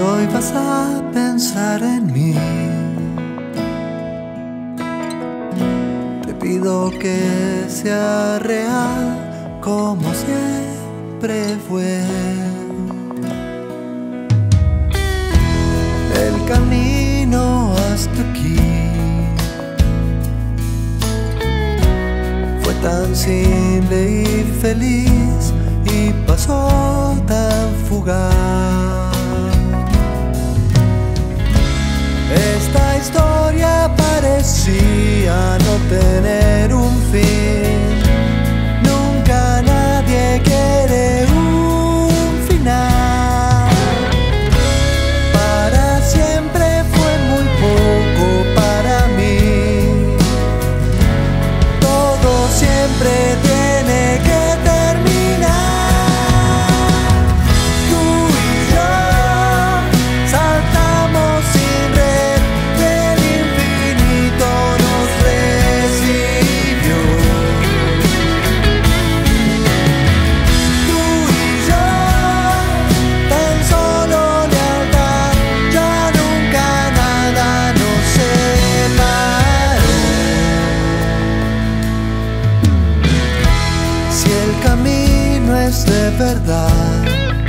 hoy vas a pensar en mí, te pido que sea real como siempre fue. El camino hasta aquí fue tan simple y feliz y pasó tan fugaz. Parecía no tener un fin. es de verdad.